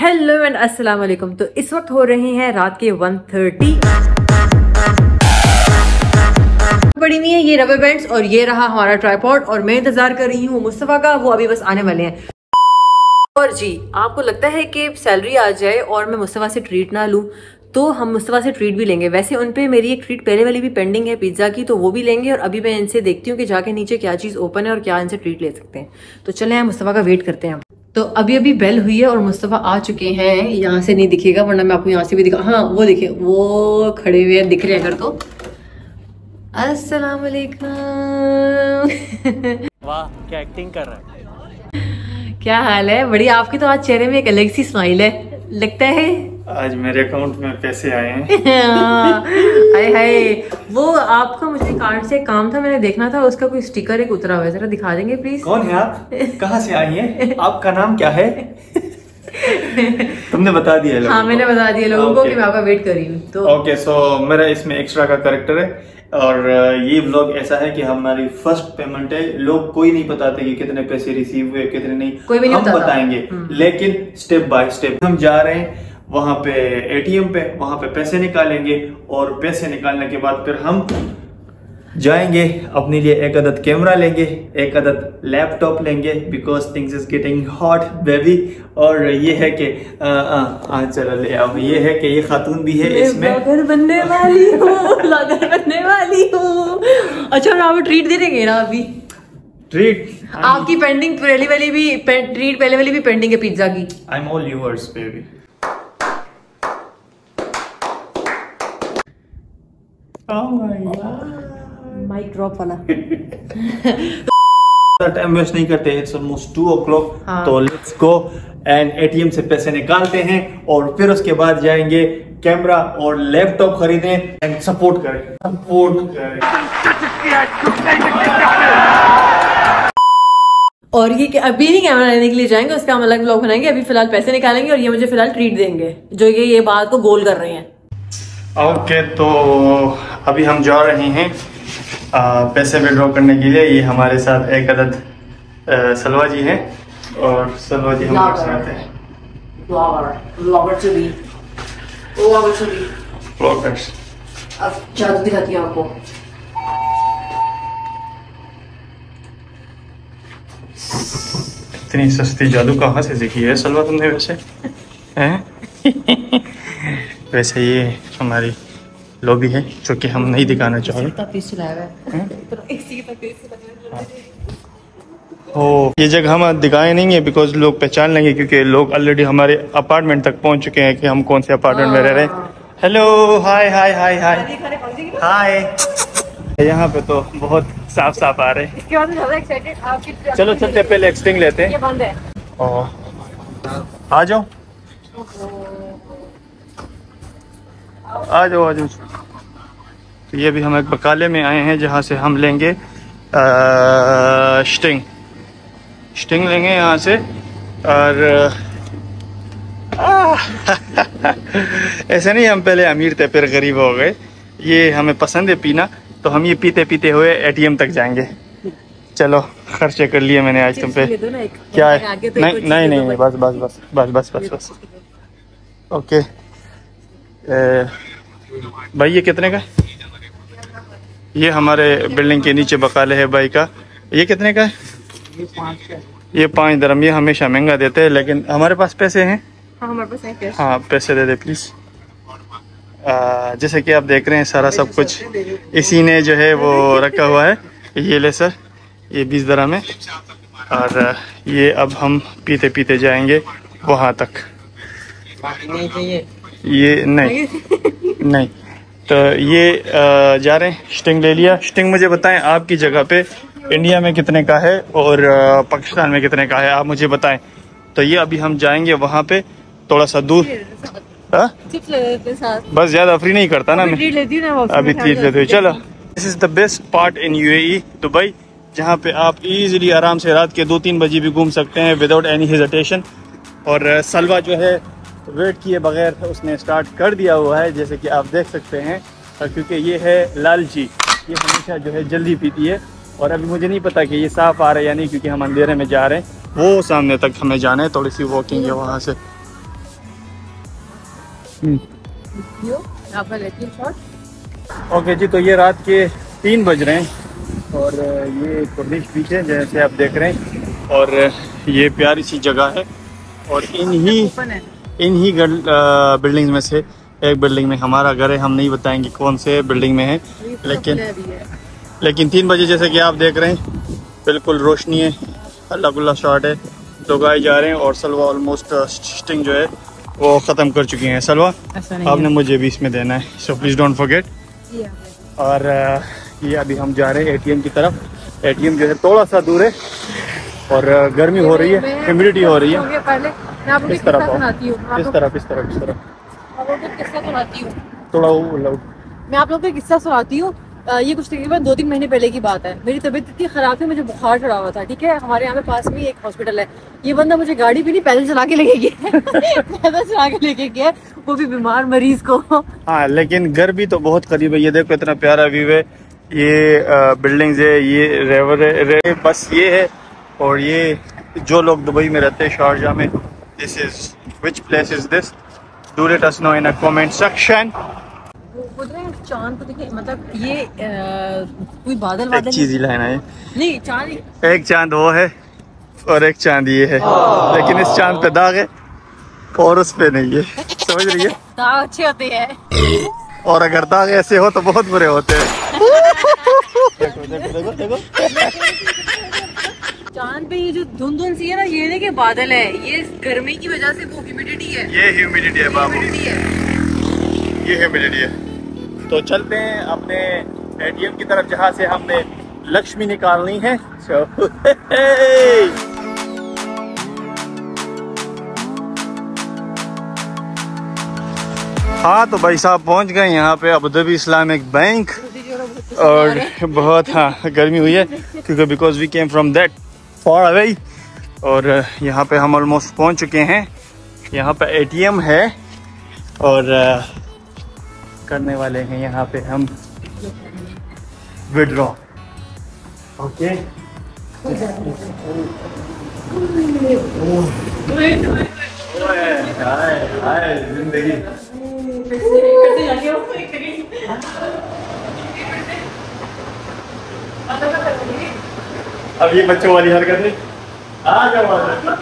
Hello and अस्सलाम वालेकुम तो इस वक्त हो रहे हैं रात के 1:30 बड़ी नहीं है ये रबर बैंड्स और ये रहा हमारा ट्राईपॉड और मैं इंतज़ार कर रही हूँ मुस्तफ़ा का वो अभी बस आने वाले हैं। और जी आपको लगता है कि सैलरी आ जाए और मैं मुस्तफ़ा से ट्रीट ना लूँ तो हम मुस्तफ़ा से ट्रीट भी लेंगे। वैसे उन पे मेरी एक ट्रीट पहले वाली भी पेंडिंग है पिज़्ज़ा की तो वो भी लेंगे और अभी मैं इनसे देखती हूँ कि जाके नीचे क्या चीज़ ओपन है और क्या इनसे ट्रीट ले सकते हैं। तो चले हम मुस्तफ़ा का वेट करते हैं। तो अभी अभी बेल हुई है और मुस्तफ़ा आ चुके हैं। यहाँ से नहीं दिखेगा वरना मैं आपको यहाँ से भी दिखा हाँ वो देखिए वो खड़े हुए हैं दिख रहे हैं अगर तो अस्सलाम वालेकुम वाह क्या एक्टिंग कर रहा है? क्या हाल है? बड़ी आपकी तो आज चेहरे में एक अलग सी स्माइल है। लगता है आज मेरे अकाउंट में पैसे आए हैं। हाय हाय। वो आपका मुझे कार्ड से काम था मैंने देखना था उसका कोई स्टिकर एक उतरा हुआ है जरा दिखा देंगे प्लीज़ कौन है आप? कहाँ से आई हैं? आपका नाम क्या है? तुमने बता दिया लोगों हाँ। मैंने बता दिया लोगों को कि मैं आपका वेट कर रही हूँ तो ओके सो मेरा इसमें एक्स्ट्रा का करेक्टर है और ये ब्लॉग ऐसा है कि हमारी फ़र्स्ट पेमेंट है। लोग कोई नहीं बताते कि कितने पैसे रिसीव हुए कितने नहीं। कोई भी नहीं हम बताएँगे। हम्म। लेकिन स्टेप बाय स्टेप हम जा रहे हैं। वहाँ पे एटीएम पे वहाँ पे पैसे निकालेंगे और पैसे निकालने के बाद फिर हम जाएँगे अपने लिए एक अदद कैमरा लेंगे एक अदद लैपटॉप लेंगे because things is getting hot baby और ये है कि चलो ले आओ ये है कि ये खातून भी है इसमें। ब्लॉगर बनने वाली हूँ ब्लॉगर बनने वाली हूँ। अच्छा ना आप ट्रीट दे देंगे ना अभी? ट्रीट आपकी पेंडिंग पहले वाली भी ट्रीट पहले वाली भी पेंडिंग है पिज्जा की। I am all yours baby mic drop वाला। टाइम वेस्ट नहीं करते it's almost two o'clock. तो लेट्स गो एंड एटीएम से पैसे निकालते हैं और फिर उसके बाद जाएँगे कैमरा और लैपटॉप खरीदें एंड सपोर्ट करें। सपोर्ट करें। और ये अभी नहीं कैमरा लेने के लिए जाएँगे उसका हम अलग ब्लॉग बनाएँगे अभी फ़िलहाल पैसे निकालेंगे और ये मुझे फ़िलहाल ट्रीट देंगे जो ये ये बात को गोल कर रहे हैं। ओके तो अभी हम जा रहे हैं आ, पैसे विड्रॉ करने के लिए। ये हमारे साथ एक अदद सलवा जी हैं और सलवा जी हमारे साथ हैं। अब जादू दिखाती हूँ आपको। इतनी सस्ती जादू कहाँ से सीखी है सलवा तुमने वैसे? हैं? वैसे ये हमारी लॉबी है जो कि हम नहीं दिखाना चाह रहे है। ओ ये जगह हम दिखाए नहीं है बिकॉज़ लोग पहचान लेंगे क्योंकि लोग ऑलरेडी हमारे अपार्टमेंट तक पहुँच चुके हैं कि हम कौन से अपार्टमेंट में रह रहे हैं। हेलो हाय हाय हाय हाय हाय यहाँ पे तो बहुत साफ़ साफ़ आ रहे हैं। चलो चलते पहले एक्सटिंग लेते हैं। आ जाओ। आ जाओ आ जाओ तो ये भी हम एक बकाले में आए हैं जहाँ से हम लेंगे स्टिंग। स्टिंग लेंगे यहाँ से और आ, ऐसे नहीं हम पहले अमीर थे फिर गरीब हो गए। ये हमें पसंद है पीना तो हम ये पीते पीते हुए एटीएम तक जाएँगे। चलो खर्चे कर लिए मैंने आज तुम पे। क्या है? तो नहीं नहीं नहीं बस बस बस बस बस बस। बस ओके। ए, भाई ये कितने का? ये हमारे बिल्डिंग के नीचे बकाले है भाई का। ये कितने का है? ये पाँच दरम ये हमेशा महँगा देते हैं लेकिन हमारे पास पैसे हैं? हाँ हमारे पास है हाँ पैसे दे दे प्लीज़ जैसे कि आप देख रहे हैं सारा सब कुछ इसी ने जो है वो रखा हुआ है। ये ले सर ये बीस दरम है। और ये अब हम पीते पीते जाएँगे वहाँ तक। ये नहीं नहीं। तो ये जा रहे हैं स्टिंग ले लिया। स्टिंग मुझे बताएँ आपकी जगह पे इंडिया में कितने का है और पाकिस्तान में कितने का है आप मुझे बताएँ। तो ये अभी हम जाएँगे वहाँ पे थोड़ा सा दूर। हाँ? बस ज़्यादा फ्री नहीं करता ना मैं। अभी ट्रीट लेते हुए चलो। This is the best part in UAE Dubai जहाँ पे आप इजीली आराम से रात के दो तीन बजे भी घूम सकते हैं विदाउट एनी हेजिटेशन और सलवा जो है वेट किए बगैर उसने स्टार्ट कर दिया हुआ है जैसे कि आप देख सकते हैं। क्योंकि ये है लालची ये हमेशा जो है जल्दी पीती है। और अभी मुझे नहीं पता कि ये साफ़ आ रहा है या नहीं क्योंकि हम अंधेरे में जा रहे हैं। वो सामने तक हमें जाना है थोड़ी सी वॉकिंग है वहाँ से। ओके जी तो ये रात के तीन बज रहे हैं। और ये कुर्निश बीच है जैसे आप देख रहे हैं। और ये प्यारी सी जगह है। और इन्हीं है। इन्हीं बिल्डिंग में से एक बिल्डिंग में हमारा घर है हम नहीं बताएँगे कौन से बिल्डिंग में है लेकिन है। लेकिन तीन बजे जैसे कि आप देख रहे हैं बिल्कुल रोशनी है अल्लाह गुल्ला शॉट है। लोग आए जा रहे हैं और सलवा ऑलमोस्ट स्टिंग जो है वो ख़त्म कर चुकी हैं। सलवा आपने मुझे भी इसमें देना है सो प्लीज़ डोंट फॉरगेट और ये अभी हम जा रहे हैं एटीएम की तरफ़। एटीएम जो है थोड़ा सा दूर है और गर्मी हो रही है ह्यूमिडिटी हो रही है। गया मैं आपको इस एक तरफ़ किस्सा आओ। सुनाती हूँ? मैं इस आपको तरफ़ इस तरफ़ इस तरफ़ आपको एक किस्सा सुनाती हूँ। थोड़ा वो लाउड मैं आप लोगों को किस्सा सुनाती हूँ। ये कुछ तकरीबन दो तीन महीने पहले की बात है। मेरी तबीयत इतनी खराब थी मुझे बुखार चढ़ा हुआ था ठीक है? हमारे यहाँ पे पास में एक हॉस्पिटल है। ये बंदा मुझे गाड़ी भी नहीं पैदल चला के लेके गया पैदल चला के लेके गया वो भी बीमार मरीज़ को। हाँ लेकिन घर भी तो बहुत करीब है। ये देखो इतना प्यारा व्यू है। ये बिल्डिंग्स है ये रेवर है रे, बस ये है। और ये जो लोग दुबई में रहते हैं शारजा में is this do let us know in a comment section वो बोल रहे हैं चाँद को देखिए मतलब ये कोई बादल एक चीज़ ही लाना है नहीं चाँद एक चाँद वो है और एक चाँद ये है। लेकिन इस चाँद पे दाग है और उस पे नहीं है। समझ रही है? दाग अच्छे होते हैं। और अगर दाग ऐसे हो तो बहुत बुरे होते हैं। देखो देखो देखो देखो। चाँद पे ये जो धुंध धुंध सी है ना ये देखिए बादल है। ये गर्मी की वजह से वो ह्यूमिडिटी है। ये ह्यूमिडिटी है बाबू। ये ह्यूमिडिटी है। तो चलते हैं अपने एटीएम की तरफ़ जहाँ से हमने लक्ष्मी निकालनी है। So, हाँ तो भाई साहब पहुँच गए यहाँ पे अबू धाबी इस्लामिक बैंक और बहुत हाँ गर्मी हुई है क्योंकि because we came from that far away और यहाँ पे हम ऑलमोस्ट पहुँच चुके हैं यहाँ पे एटीएम है और करने वाले हैं यहाँ पे हम विड्रॉ ओके ज़िंदगी अब ये बच्चों वाली हरकत है आ जाओ आ जाओ।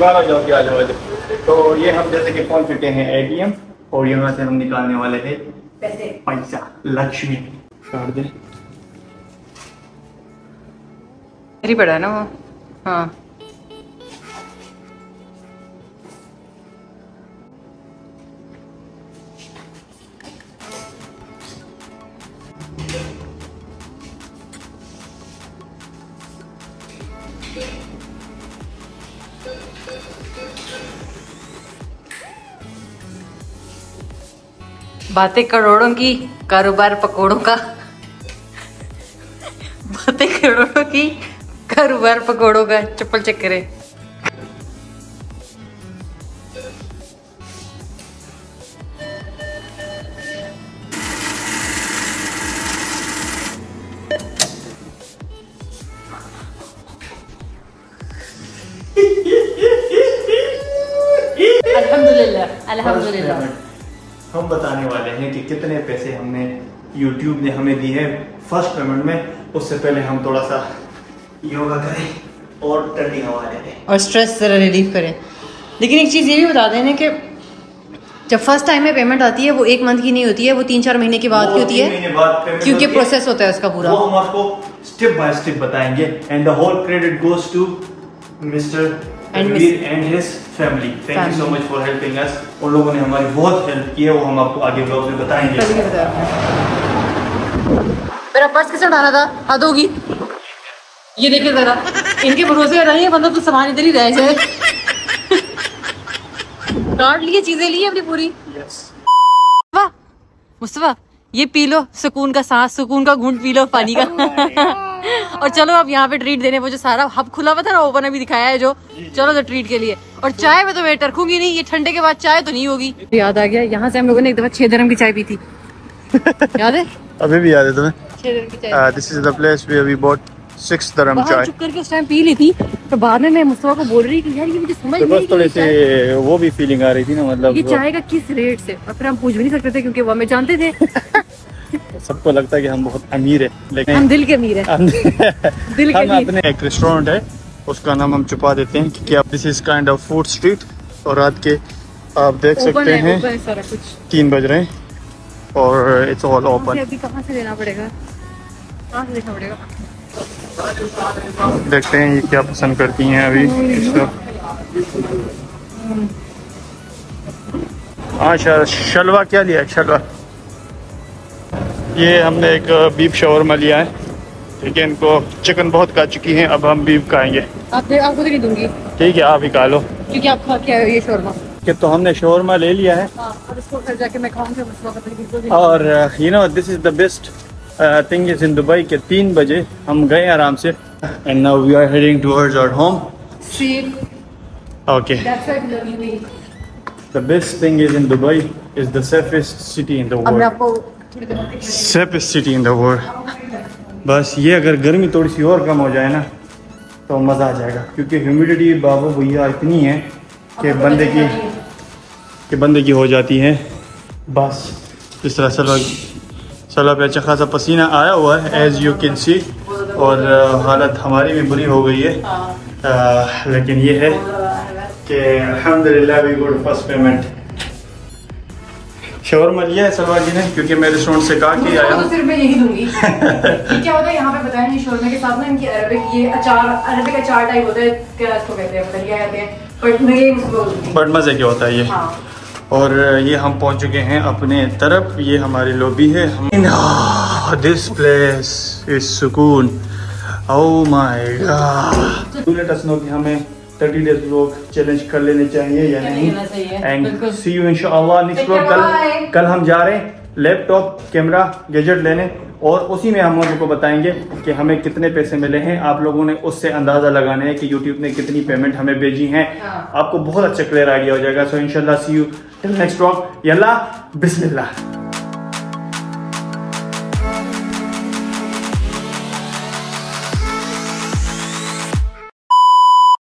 बाहर जाओ आ जाओ तो ये हम जैसे कि पहुँच चुके हैं एटीएम और यहाँ से हम निकालने वाले हैं पैसा। लक्ष्मी। दे। पड़ा है ना वो? हाँ। बातें करोड़ों की कारोबार पकोड़ों का। बातें करोड़ों की कारोबार पकोड़ों का चप्पल चक्कर है अल्हम्दुलिल्लाह अल्हम्दुलिल्लाह हम बताने वाले हैं कि कितने पैसे हमने YouTube ने हमें दी है फ़र्स्ट पेमेंट में। उससे पहले हम थोड़ा सा योगा करें और ठंडी हवा लें और स्ट्रेस जरा रिलीव करें। लेकिन एक चीज़ ये भी बता दें कि जब फ़र्स्ट टाइम में पेमेंट आती है वो एक मंथ की नहीं होती है वो तीन चार महीने के बाद की होती है क्योंकि प्रोसेस होता है उसका पूरा। वो हम आपको स्टेप बाय स्टेप बताएँगे। And the whole credit goes to mister Ranveer and his family thank you so much for helping us उन लोगों ने हमारी बहुत हेल्प की है वो हम आपको आगे ब्लॉग में बताएँगे। मेरा पर्स किसे उठाना था? हद होगी ये देखिए जरा। इनके भरोसे रहे बंदा तो सामान इधर ही रह जाए। काट लिए चीज़ें ली अपनी पूरी। Yes. वाह मुस्तफ़ा ये पी लो सुकून का सांस सुकून का घूंट पी लो पानी का। और चलो अब यहाँ पे ट्रीट देने वो जो सारा हब खुला हुआ था ना ओपन अभी दिखाया है जो। चलो तो ट्रीट के लिए। और चाय में तो मैं टरकूँगी नहीं ये ठंडे के बाद चाय तो नहीं होगी। याद आ गया यहाँ से हम लोगों ने एक दफ़ा छह धर्म की चाय पी थी। याद है? अभी भी याद है तुम्हें? छह धर्म this is the place where we bought six dirham बाहर चाय। चुप करके उस टाइम पी ली थी तो बाद में मैं मुस्तफ़ा को बोल रही कि यार ये मुझे समझ तो नहीं बस थोड़े से वो भी फीलिंग आ रही थी ना मतलब ये चाय का किस रेट से? और फिर हम पूछ भी नहीं सकते थे क्योंकि वो हमें जानते थे। सबको लगता है कि हम बहुत अमीर है लेकिन हम दिल के अमीर है। हम दिल हम अपने एक रेस्टोरेंट है उसका नाम हम छुपा देते हैं कि क्या this is kind of food street और रात के आप देख सकते है हैं है तीन बज रहे हैं और इट्स ऑल ओपन अभी कहाँ से लेना पड़ेगा? कहाँ से देखना पड़ेगा? देखते हैं ये क्या पसंद करती हैं अभी हाँ शलवा क्या लिया है? शलवा। ये हमने एक बीफ शवरमा लिया है। ठीक है इनको चिकन बहुत खा चुकी हैं अब हम बीफ खाएँगे। आप दे आपको तो नहीं दूँगी। ठीक है आप ही खा लो। क्योंकि आप खा के ये शोरमा कि तो हमने शवरमा ले लिया है। हाँ और इसको घर जाके मैं खाऊँगी मुस्तफ़ा का बिल्कुल भी। और you know this is the best thing is in Dubai के तीन बजे हम गए आराम से। And now we are heading towards our home okay that's why we love you. The best thing is in Dubai is the safest city in the world. बस ये अगर गर्मी थोड़ी सी और कम हो जाए ना तो मज़ा आ जाएगा। क्योंकि ह्यूमिडिटी बाबू भैया इतनी है कि बंदे की कि बंदे की हो जाती है। बस इस तरह सलवा सलवा पे अच्छा खासा पसीना आया हुआ है एज यू कैन सी और हालत हमारी भी बुरी हो गई है। अ, लेकिन ये है कि अल्हम्दुलिल्लाह वी गुड फ़र्स्ट पेमेंट शवरमा लिया है सलवा जी ने क्योंकि मैं रेस्टोरेंट से कहा कि आया। तो सिर्फ़ मैं यही दूँगी क्या होता है यहाँ पे बताया नहीं शोरमे के साथ ना इनकी अरबिक ये अचार अरबिक अचार टाइप होता है क्या इसको कहते हैं पता नहीं क्या कहते हैं बट मज़े क्या होता है ये। हाँ। और ये हम पहुँच चुके हैं अपने तरफ़ ये हमारी लॉबी है। हम दिस प्लेस इज़ सुकून ओह my god do let us know कि हमें 30 डेज़ व्लॉग चैलेंज कर लेने चाहिए या नहीं? एंड सी यू इंशाल्लाह नेक्स्ट व्लॉग कल कल हम जा रहे हैं लैपटॉप कैमरा गैजेट लेने। और उसी में हम लोगों को बताएँगे कि हमें कितने पैसे मिले हैं। आप लोगों ने उससे अंदाज़ा लगाना है कि यूट्यूब ने कितनी पेमेंट हमें भेजी है। हाँ। आपको बहुत अच्छा क्लियर आइडिया हो जाएगा। सो इंशाल्लाह see you till next vlog Yalla बिस्मिल्लाह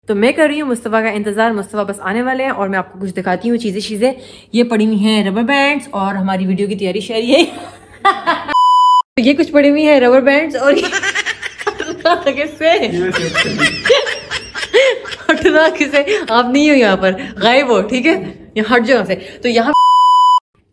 तो मैं कर रही हूँ मुस्तफ़ा का इंतज़ार मुस्तफ़ा बस आने वाले हैं और मैं आपको कुछ दिखाती हूँ चीज़ें चीज़ें। ये पड़ी हुई हैं रबर बैंड्स और हमारी वीडियो की तैयारी शायरी है। तो ये कुछ पड़ी हुई है रबर बैंड्स और हटना किसे? आप नहीं हो यहाँ पर। गायब हो ठीक है? यहाँ हट जाओ यहाँ से। तो यहाँ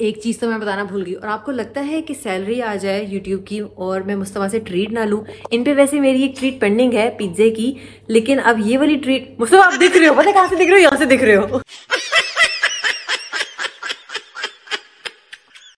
एक चीज़ तो मैं बताना भूल गई, और आपको लगता है कि सैलरी आ जाए यूट्यूब की और मैं मुस्तफ़ा से ट्रीट ना लूँ? इन पे वैसे मेरी एक ट्रीट पेंडिंग है पिज्ज़े की, लेकिन अब ये वाली ट्रीट, मुस्तफ़ा आप दिख रहे हो? पता कहाँ से दिख रहे हो? यहाँ से दिख रहे हो?